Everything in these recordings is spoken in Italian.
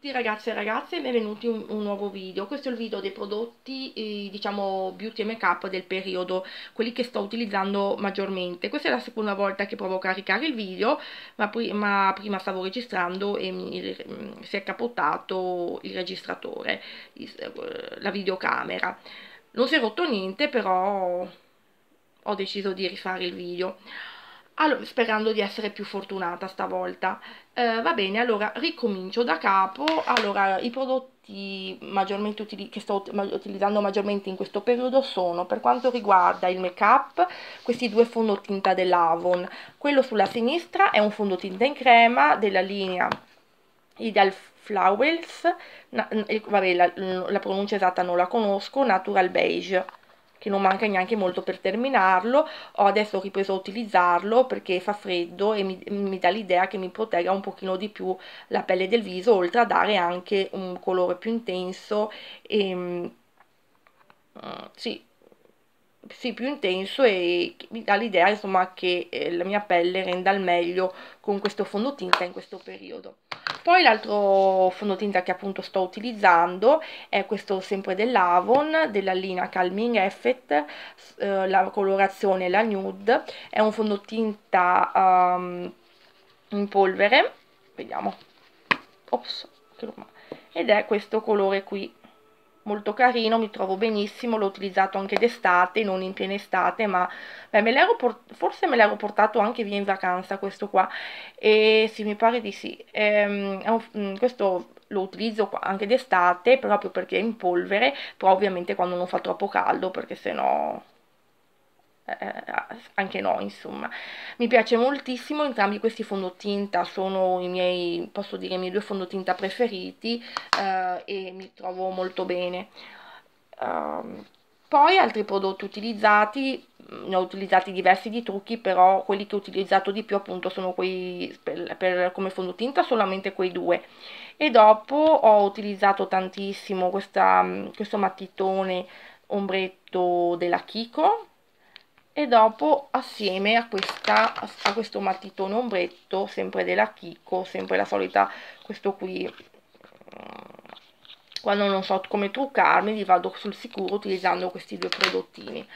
tutti ragazzi e ragazze benvenuti in un, un, nuovo video. Questo è il video dei prodotti, eh, diciamo, beauty e make up del periodo, quelli che sto utilizzando maggiormente. Questa è la seconda volta che provo a caricare il video, ma, pri ma prima stavo registrando e mi, mm, si è capottato il registratore, eh, la videocamera. Non si è rotto niente, però ho deciso di rifare il video allora, sperando di essere più fortunata stavolta. Eh, va bene, allora ricomincio da capo. Allora, i prodotti che sto utilizzando maggiormente in questo periodo sono, per quanto riguarda il make up, questi due fondotinta dell'Avon. Quello sulla sinistra è un fondotinta in crema della linea Ideal Flowers, vabbè la, la pronuncia esatta non la conosco, Natural Beige che non manca neanche molto per terminarlo. Ho adesso ripreso a utilizzarlo perché fa freddo e mi, mi dà l'idea che mi protegga un pochino di più la pelle del viso oltre a dare anche un colore più intenso e uh, sì sì, più intenso e mi dà l'idea insomma che eh, la mia pelle renda al meglio con questo fondotinta in questo periodo. Poi l'altro fondotinta che appunto sto utilizzando è questo sempre dell'Avon della linea Calming Effect eh, la colorazione la nude. È un fondotinta um, in polvere vediamo. Ops, ed è questo colore qui molto carino, mi trovo benissimo, l'ho utilizzato anche d'estate, non in piena estate, ma beh, me forse me l'ero portato anche via in vacanza questo qua, e sì, mi pare di sì. Ehm, mm, questo lo utilizzo anche d'estate, proprio perché è in polvere, però ovviamente quando non fa troppo caldo, perché sennò eh, anche no insomma. Mi piace moltissimo entrambi questi fondotinta sono i miei posso dire i miei due fondotinta preferiti eh, e mi trovo molto bene. Uh, poi altri prodotti utilizzati ne ho utilizzati diversi di trucchi però quelli che ho utilizzato di più appunto sono quei per, per come fondotinta solamente quei due. E dopo ho utilizzato tantissimo questa, questo mattitone ombretto della Kiko e dopo assieme a, questa, a questo matitone ombretto sempre della Kiko sempre la solita questo qui mm, quando non so come truccarmi li vado sul sicuro utilizzando questi due prodottini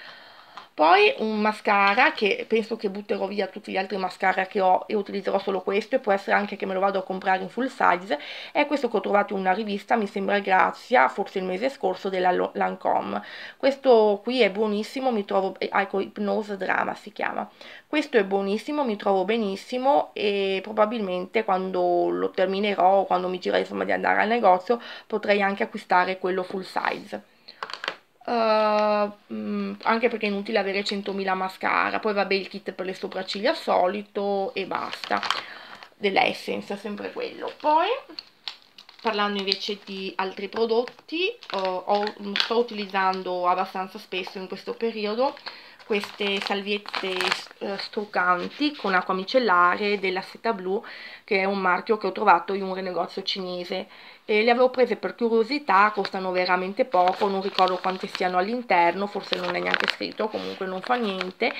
poi un mascara che penso che butterò via tutti gli altri mascara che ho e utilizzerò solo questo e può essere anche che me lo vado a comprare in full size è questo che ho trovato in una rivista mi sembra Grazia forse il mese scorso della Lancome questo qui è buonissimo mi trovo ecco Hypnose Drama si chiama. Questo è buonissimo mi trovo benissimo e probabilmente quando lo terminerò quando mi gira insomma di andare al negozio potrei anche acquistare quello full size Uh, anche perché è inutile avere 100.000 mascara. Poi vabbè il kit per le sopracciglia solito e basta. dell'Essence, sempre quello. Poi parlando invece di altri prodotti uh, ho, sto utilizzando abbastanza spesso in questo periodo queste salviette uh, struccanti con acqua micellare della Seta Blu che è un marchio che ho trovato in un negozio cinese. E le avevo prese per curiosità, costano veramente poco, non ricordo quante siano all'interno, forse non è neanche scritto, comunque non fa niente.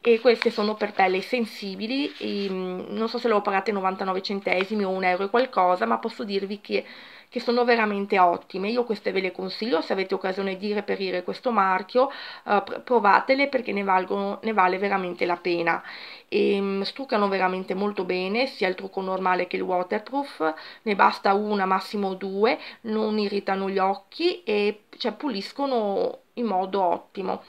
E queste sono per pelle sensibili, e, mm, non so se le ho pagate 99 centesimi o un euro e qualcosa, ma posso dirvi che che sono veramente ottime. Io queste ve le consiglio, se avete occasione di reperire questo marchio, eh, provatele perché ne, valgono, ne vale veramente la pena. E, um, struccano veramente molto bene, sia il trucco normale che il waterproof, ne basta una, massimo due, non irritano gli occhi e cioè, puliscono in modo ottimo.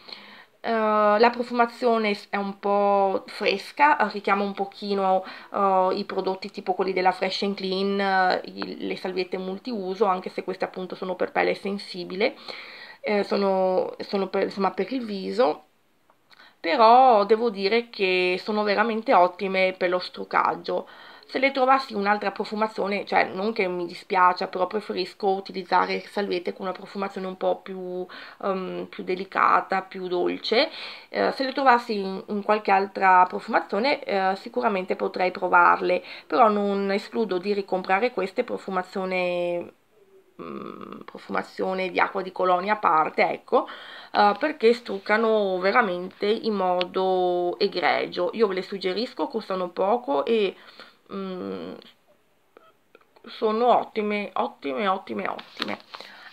Uh, la profumazione è un po' fresca, richiama un pochino uh, i prodotti tipo quelli della Fresh and Clean, uh, i, le salviette multiuso, anche se queste appunto sono per pelle sensibile, sono, sono per, insomma, per il viso, però devo dire che sono veramente ottime per lo struccaggio se le trovassi un'altra profumazione, cioè non che mi dispiace, però preferisco utilizzare salviette con una profumazione un po' più, um, più delicata, più dolce. Uh, se le trovassi in, in qualche altra profumazione uh, sicuramente potrei provarle, però non escludo di ricomprare queste profumazione mm, profumazione di acqua di colonia a parte ecco uh, perché struccano veramente in modo egregio io ve le suggerisco costano poco e Mm, sono ottime ottime ottime ottime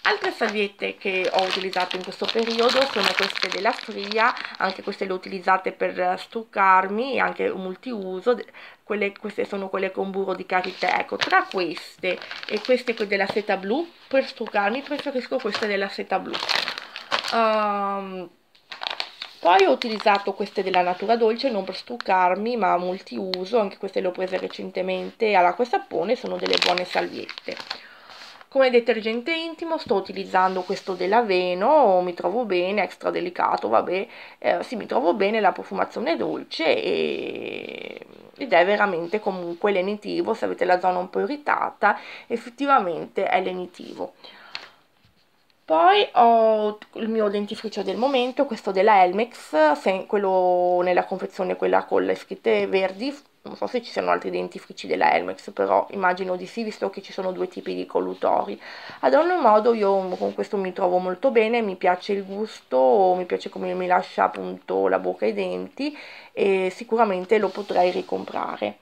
Altre salviette che ho utilizzato in questo periodo sono queste della Fria, anche queste le ho utilizzate per struccarmi e anche multiuso, quelle, queste sono quelle con burro di karité, ecco, tra queste e queste della seta blu, per struccarmi preferisco queste della seta blu. Um, poi ho utilizzato queste della Natura Dolce non per struccarmi ma multiuso, anche queste le ho prese recentemente all'acqua e sapone, sono delle buone salviette. Come detergente intimo sto utilizzando questo dell'Aveno, mi trovo bene, extra delicato, vabbè, eh, sì mi trovo bene, la profumazione dolce e... ed è veramente comunque lenitivo, se avete la zona un po' irritata, effettivamente è lenitivo. Poi ho il mio dentifricio del momento, questo della Elmex, quello nella confezione, quella con le scritte verdi, non so se ci siano altri dentifrici della Elmex, però immagino di sì, visto che ci sono due tipi di collutori. Ad ogni modo io con questo mi trovo molto bene, mi piace il gusto, mi piace come mi lascia appunto la bocca e i denti e sicuramente lo potrei ricomprare.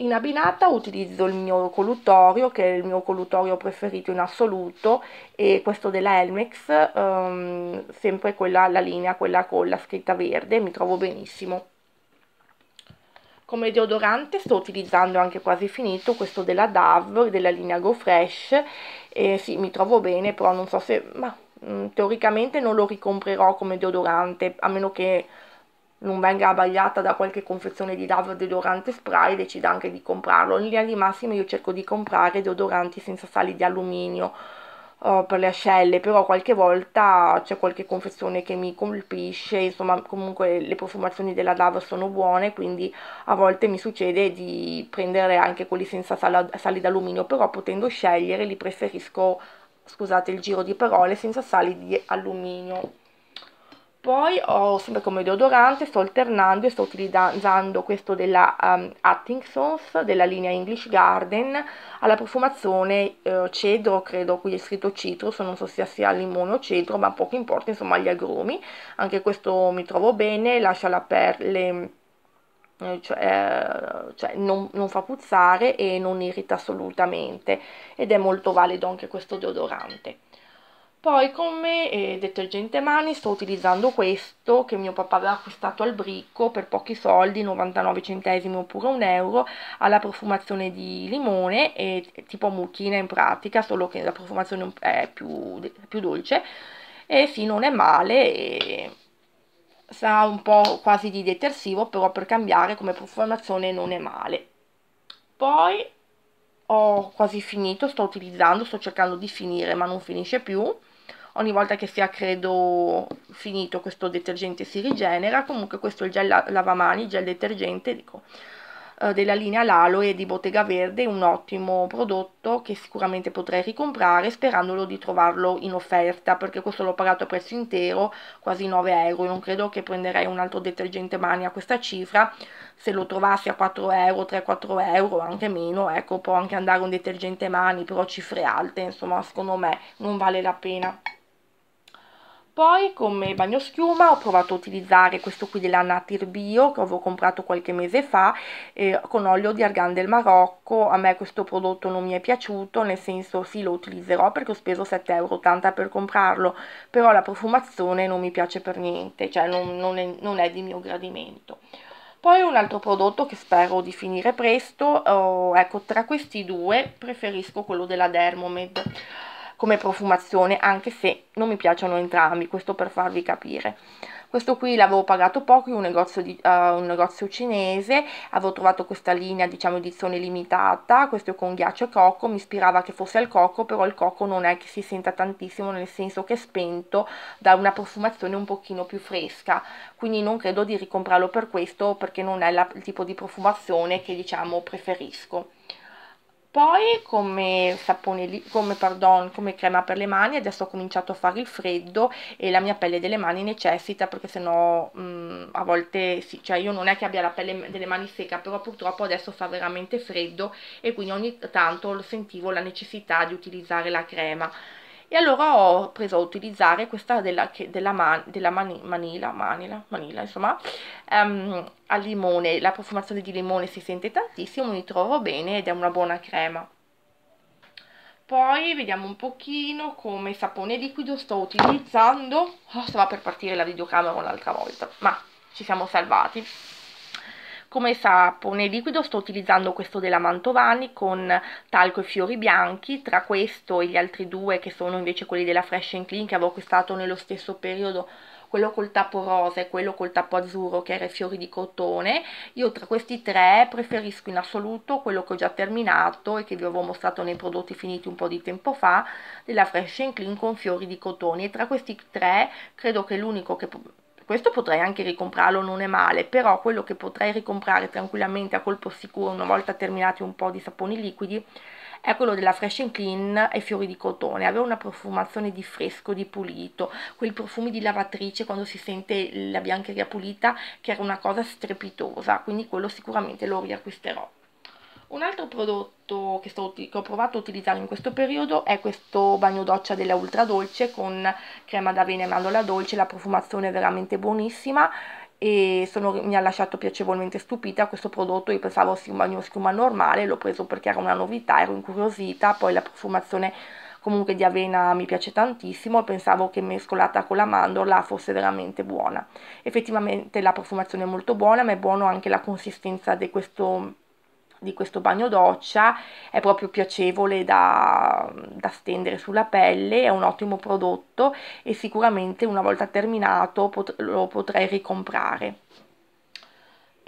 In abbinata utilizzo il mio collutorio, che è il mio collutorio preferito in assoluto, e questo della Elmex, um, sempre quella, la linea, quella con la scritta verde, mi trovo benissimo. Come deodorante sto utilizzando anche quasi finito questo della Dove, della linea Go Fresh, e sì, mi trovo bene, però non so se... ma mm, teoricamente non lo ricomprerò come deodorante, a meno che non venga abbagliata da qualche confezione di Dove deodorante spray, decida anche di comprarlo. In linea di massima io cerco di comprare deodoranti senza sali di alluminio, uh, per le ascelle, però qualche volta c'è qualche confezione che mi colpisce, insomma comunque le profumazioni della Dove sono buone, quindi a volte mi succede di prendere anche quelli senza sali d'alluminio, però potendo scegliere li preferisco, scusate il giro di parole, senza sali di alluminio. Poi ho sempre come deodorante, sto alternando e sto utilizzando questo della um, Atkinsons, della linea English Garden, alla profumazione eh, cedro, credo, qui è scritto citrus, non so se sia limone o cedro, ma poco importa, insomma gli agrumi. Anche questo mi trovo bene, lascia la perle, eh, cioè, cioè non, non fa puzzare e non irrita assolutamente ed è molto valido anche questo deodorante. Poi come eh, detergente mani sto utilizzando questo che mio papà aveva acquistato al bricco per pochi soldi, 99 centesimi oppure un euro, alla profumazione di limone e tipo mucchina in pratica, solo che la profumazione è più, più dolce. E sì, non è male e sa un po' quasi di detersivo, però per cambiare come profumazione non è male. Poi ho quasi finito, sto utilizzando, sto cercando di finire ma non finisce più ogni volta che sia credo finito questo detergente si rigenera comunque questo è il gel lavamani, gel detergente dico eh, della linea Laloe di Bottega Verde, un ottimo prodotto che sicuramente potrei ricomprare sperandolo di trovarlo in offerta perché questo l'ho pagato a prezzo intero, quasi 9 euro, non credo che prenderei un altro detergente mani a questa cifra, se lo trovassi a 4 euro, 3-4 euro, anche meno, ecco può anche andare un detergente mani, però cifre alte, insomma secondo me non vale la pena. Poi come bagnoschiuma ho provato a utilizzare questo qui della Natir Bio che avevo comprato qualche mese fa eh, con olio di argan del Marocco. A me questo prodotto non mi è piaciuto, nel senso sì lo utilizzerò perché ho speso 7,80 euro per comprarlo, però la profumazione non mi piace per niente, cioè non, non, è, non è di mio gradimento. Poi un altro prodotto che spero di finire presto, oh, ecco tra questi due preferisco quello della Dermomed come profumazione anche se non mi piacciono entrambi questo per farvi capire. Questo qui l'avevo pagato poco in un negozio, di, uh, un negozio cinese avevo trovato questa linea diciamo edizione limitata questo con ghiaccio e cocco mi ispirava che fosse al cocco però il cocco non è che si senta tantissimo nel senso che è spento da una profumazione un pochino più fresca. Quindi non credo di ricomprarlo per questo perché non è la, il tipo di profumazione che diciamo preferisco poi come sapone come, pardon, come crema per le mani adesso ho cominciato a fare il freddo e la mia pelle delle mani necessita perché sennò mh, mm, a volte sì, cioè io non è che abbia la pelle delle mani secca però purtroppo adesso fa veramente freddo e quindi ogni tanto sentivo la necessità di utilizzare la crema e allora ho preso a utilizzare questa della, della, man, della mani, manila, manila, manila, insomma, um, al limone, la profumazione di limone si sente tantissimo, mi trovo bene ed è una buona crema. poi vediamo un pochino come sapone liquido sto utilizzando. Oh, stava per partire la videocamera un'altra volta ma ci siamo salvati come sapone liquido sto utilizzando questo della Mantovani con talco e fiori bianchi tra questo e gli altri due che sono invece quelli della Fresh Clean che avevo acquistato nello stesso periodo quello col tappo rosa e quello col tappo azzurro che era i fiori di cotone. Io tra questi tre preferisco in assoluto quello che ho già terminato e che vi avevo mostrato nei prodotti finiti un po' di tempo fa della Fresh Clean con fiori di cotone. E tra questi tre credo che l'unico che questo potrei anche ricomprarlo, non è male, però quello che potrei ricomprare tranquillamente a colpo sicuro una volta terminati un po' di saponi liquidi è quello della Fresh and Clean e fiori di cotone, aveva una profumazione di fresco, di pulito, quei profumi di lavatrice quando si sente la biancheria pulita che era una cosa strepitosa, quindi quello sicuramente lo riacquisterò. Un altro prodotto che, sto, che, ho provato a utilizzare in questo periodo è questo bagno doccia della Ultra Dolce con crema d'avena e mandorla dolce, la profumazione è veramente buonissima e sono, mi ha lasciato piacevolmente stupita questo prodotto, io pensavo sia un bagno schiuma normale, l'ho preso perché era una novità, ero incuriosita, poi la profumazione comunque di avena mi piace tantissimo, pensavo che mescolata con la mandorla fosse veramente buona. Effettivamente la profumazione è molto buona, ma è buono anche la consistenza di questo di questo bagno doccia è proprio piacevole da, da, stendere sulla pelle, è un ottimo prodotto e sicuramente una volta terminato pot lo potrei ricomprare.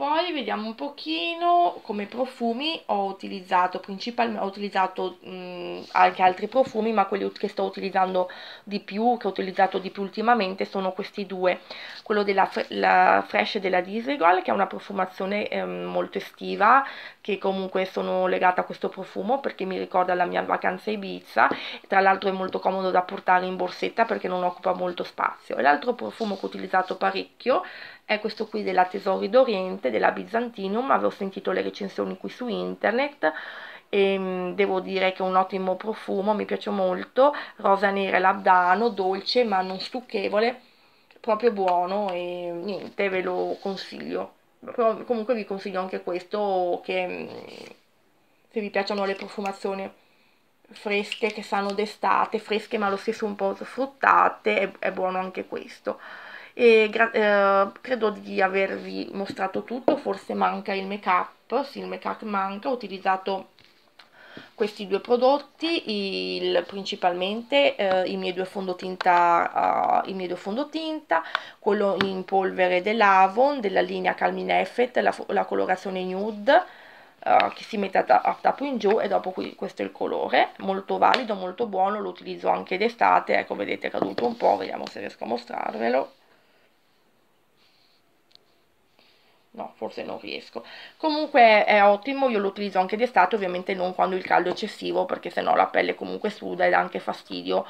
Poi vediamo un pochino come profumi ho utilizzato principalmente ho utilizzato mh, anche altri profumi, ma quelli che sto utilizzando di più, che ho utilizzato di più ultimamente sono questi due. Quello della la Fresh della Disregol che è una profumazione eh, molto estiva, che comunque sono legata a questo profumo perché mi ricorda la mia vacanza Ibiza, tra l'altro è molto comodo da portare in borsetta perché non occupa molto spazio. E l'altro profumo che ho utilizzato parecchio è questo qui della Tesori d'Oriente, della Byzantinum, avevo sentito le recensioni qui su internet e mm, devo dire che è un ottimo profumo, mi piace molto, rosa nera labdano, dolce ma non stucchevole, proprio buono e niente, ve lo consiglio. Però comunque vi consiglio anche questo che se vi piacciono le profumazioni fresche che sanno d'estate, fresche ma allo stesso un po' fruttate, è, è buono anche questo e eh, credo di avervi mostrato tutto, forse manca il make up, sì il make up manca, ho utilizzato questi due prodotti, il, principalmente eh, i miei due fondotinta, uh, i miei due fondotinta, quello in polvere dell'Avon della linea Calmin Effect, la, la colorazione nude, uh, che si mette a, a tappo in giù e dopo qui questo è il colore, molto valido, molto buono, lo utilizzo anche d'estate, ecco vedete è caduto un po', vediamo se riesco a mostrarvelo no forse non riesco. Comunque è ottimo io lo utilizzo anche d'estate ovviamente non quando il caldo è eccessivo perché sennò la pelle comunque suda e dà anche fastidio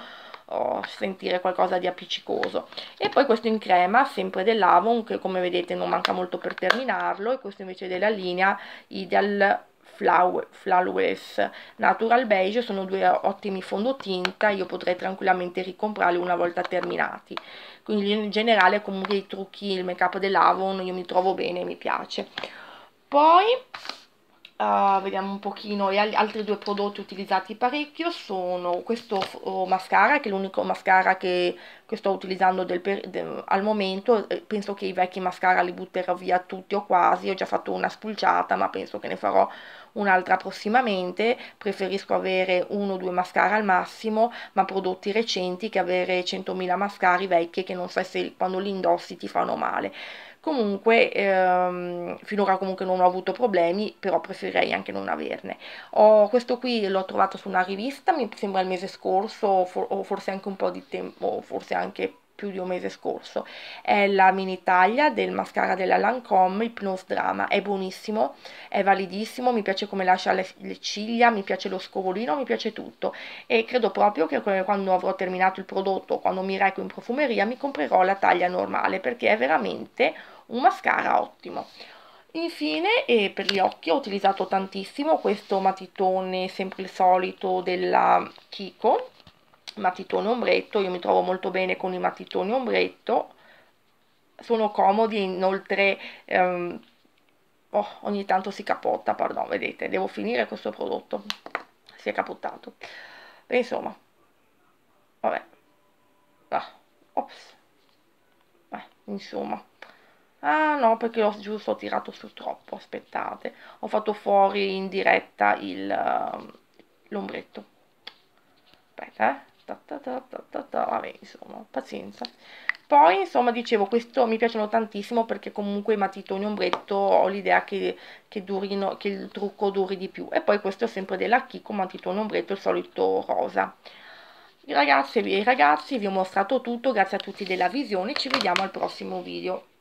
oh, sentire qualcosa di appiccicoso. E poi questo in crema sempre dell'Avon che come vedete non manca molto per terminarlo e questo invece della linea Ideal Flawless Natural Beige sono due ottimi fondotinta io potrei tranquillamente ricomprarli una volta terminati. Quindi in generale comunque i trucchi, il make up dell'Avon io mi trovo bene, mi piace. Poi uh, vediamo un pochino gli altri due prodotti utilizzati parecchio sono questo oh, mascara che è l'unico mascara che, che, sto utilizzando del, de, al momento. Penso che i vecchi mascara li butterò via tutti o quasi ho già fatto una spulciata ma penso che ne farò un'altra prossimamente, preferisco avere uno o due mascara al massimo, ma prodotti recenti che avere 100.000 mascari vecchi che non sai se quando li indossi ti fanno male. Comunque, ehm, finora comunque non ho avuto problemi, però preferirei anche non averne. Ho, questo qui l'ho trovato su una rivista, mi sembra il mese scorso, o forse anche un po' di tempo, forse anche più di un mese scorso. È la mini taglia del mascara della Lancome, il Pnos Drama. È buonissimo, è validissimo, mi piace come lascia le, le ciglia, mi piace lo scovolino, mi piace tutto. E credo proprio che quando avrò terminato il prodotto, quando mi reco in profumeria, mi comprerò la taglia normale perché è veramente un mascara ottimo. Infine, e per gli occhi ho utilizzato tantissimo questo matitone, sempre il solito della Kiko, matitone ombretto, io mi trovo molto bene con i matitoni ombretto, sono comodi, inoltre ehm, oh, ogni tanto si capotta, pardon, vedete, devo finire questo prodotto, si è capottato. e insomma vabbè ah, ops eh, insomma. Ah no perché ho giusto tirato su troppo aspettate ho fatto fuori in diretta il l'ombretto. Aspetta eh ta ta ta ta ta vabbè insomma pazienza. Poi insomma dicevo questo mi piacciono tantissimo perché comunque i matitoni ombretto ho l'idea che, che, che il trucco duri di più. E poi questo è sempre della Kiko matitone ombretto il solito rosa. Ragazzi e ragazzi vi ho mostrato tutto grazie a tutti della visione ci vediamo al prossimo video